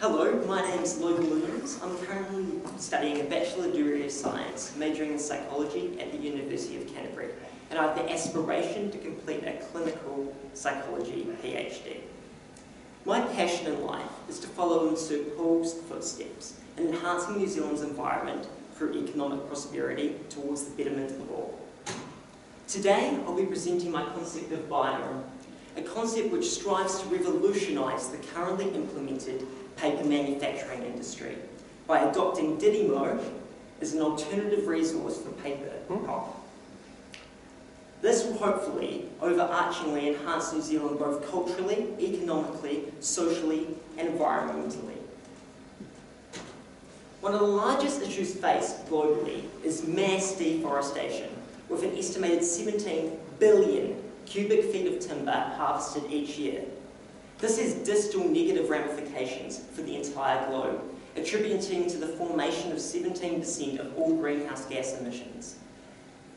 Hello, my name is Logan Williams. I'm currently studying a Bachelor degree of Science, majoring in Psychology at the University of Canterbury, and I have the aspiration to complete a Clinical Psychology PhD. My passion in life is to follow in Sir Paul's footsteps in enhancing New Zealand's environment through economic prosperity towards the betterment of all. Today, I'll be presenting my concept of biome, a concept which strives to revolutionise the currently implemented paper manufacturing industry by adopting Didymo as an alternative resource for paper hmm. pulp. This will hopefully overarchingly enhance New Zealand both culturally, economically, socially and environmentally. One of the largest issues faced globally is mass deforestation, with an estimated 17 billion cubic feet of timber harvested each year. This has distal negative ramifications for the entire globe, attributing to the formation of 17% of all greenhouse gas emissions.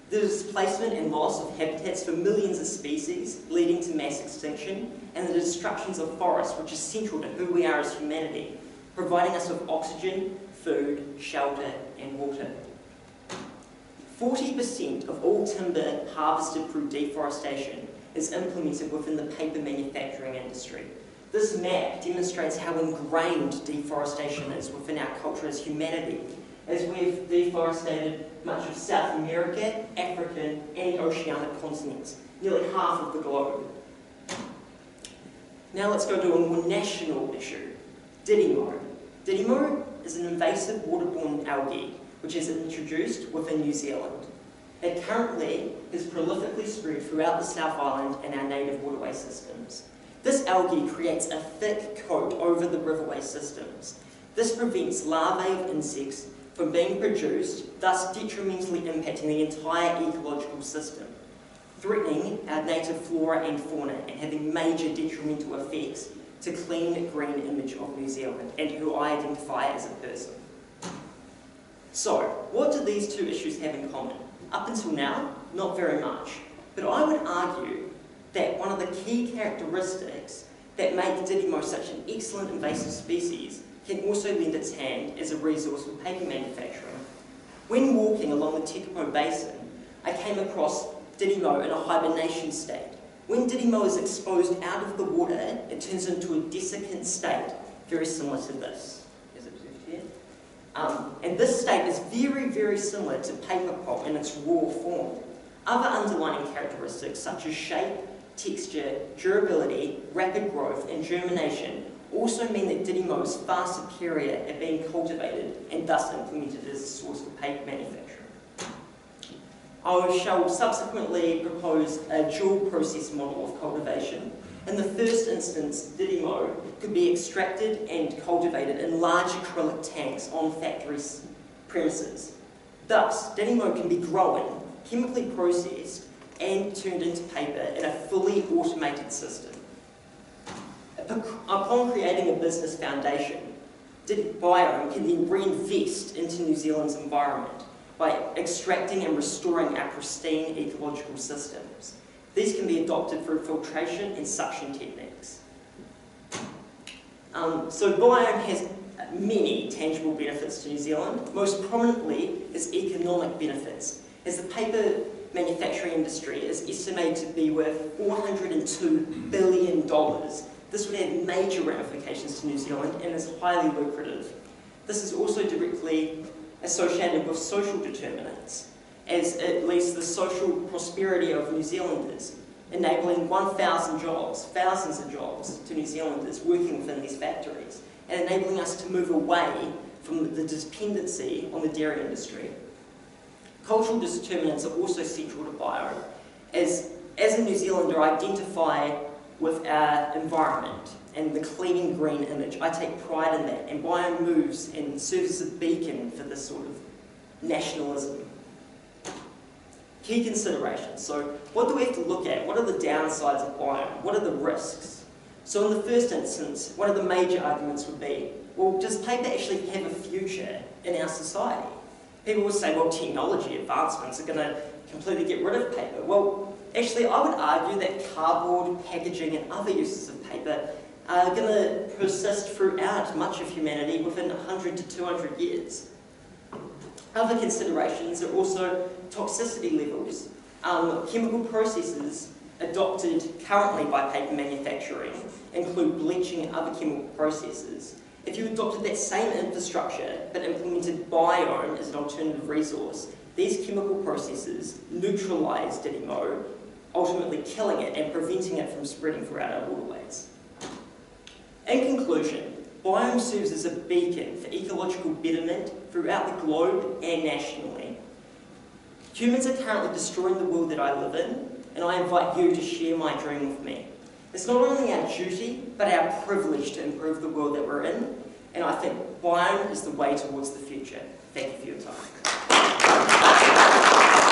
The displacement and loss of habitats for millions of species, leading to mass extinction, and the destructions of forests, which is central to who we are as humanity, providing us with oxygen, food, shelter, and water. 40% of all timber harvested through deforestation is implemented within the paper manufacturing industry. This map demonstrates how ingrained deforestation is within our culture as humanity, as we've deforested much of South America, African, and oceanic continents, nearly half of the globe. Now let's go to a more national issue, Didymo. Didymo is an invasive waterborne algae which is introduced within New Zealand. It currently is prolifically spread throughout the South Island and our native waterway systems. This algae creates a thick coat over the riverway systems. This prevents larvae of insects from being produced, thus detrimentally impacting the entire ecological system, threatening our native flora and fauna and having major detrimental effects to clean green image of New Zealand and who I identify as a person. So, what do these two issues have in common? Up until now, not very much. But I would argue that one of the key characteristics that make Didymo such an excellent invasive species can also lend its hand as a resource for paper manufacturing. When walking along the Tekapo Basin, I came across Didymo in a hibernation state. When Didymo is exposed out of the water, it turns into a desiccant state, very similar to this. Um, and this state is very, very similar to paper pulp in its raw form. Other underlying characteristics such as shape, texture, durability, rapid growth and germination also mean that Didymo is far superior at being cultivated and thus implemented as a source of paper manufacturing. I shall subsequently propose a dual process model of cultivation in the first instance, Didymo could be extracted and cultivated in large acrylic tanks on factory premises. Thus, Didymo can be grown, chemically processed, and turned into paper in a fully automated system. Upon creating a business foundation, Biome can then reinvest into New Zealand's environment by extracting and restoring our pristine ecological systems. These can be adopted through filtration and suction techniques. Um, so biome has many tangible benefits to New Zealand. Most prominently is economic benefits, as the paper manufacturing industry is estimated to be worth $402 billion. This would have major ramifications to New Zealand and is highly lucrative. This is also directly associated with social determinants as it leads to the social prosperity of New Zealanders, enabling 1,000 jobs, thousands of jobs to New Zealanders working within these factories, and enabling us to move away from the dependency on the dairy industry. Cultural determinants are also central to biome, as, as a New Zealander I identify with our environment and the clean and green image. I take pride in that, and biome moves and serves as a beacon for this sort of nationalism. Key considerations. So what do we have to look at? What are the downsides of biome? What are the risks? So in the first instance, one of the major arguments would be, well, does paper actually have a future in our society? People would say, well, technology advancements are going to completely get rid of paper. Well, actually, I would argue that cardboard, packaging, and other uses of paper are going to persist throughout much of humanity within 100 to 200 years. Other considerations are also toxicity levels. Um, chemical processes adopted currently by paper manufacturing include bleaching and other chemical processes. If you adopted that same infrastructure but implemented biome as an alternative resource, these chemical processes neutralise Didymo, ultimately killing it and preventing it from spreading throughout our waterways. In conclusion, biome serves as a beacon for ecological betterment throughout the globe and nationally. Humans are currently destroying the world that I live in, and I invite you to share my dream with me. It's not only our duty, but our privilege to improve the world that we're in, and I think biome is the way towards the future. Thank you for your time.